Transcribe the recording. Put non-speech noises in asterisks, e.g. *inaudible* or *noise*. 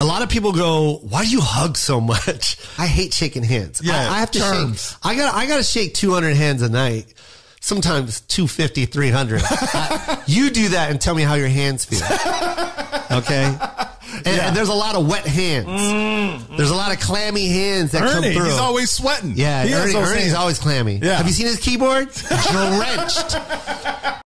A lot of people go, "Why do you hug so much?" I hate shaking hands. Yeah, I, I have to terms. shake. I got. I got to shake 200 hands a night. Sometimes 250, 300. *laughs* I- you do that and tell me how your hands feel. Okay. And, and there's a lot of wet hands. Mm, mm. There's a lot of clammy hands that come through. he's always sweating. yeah, He Ernie, Ernie's hands. always clammy. Yeah. Have you seen his keyboard? *laughs* Drenched.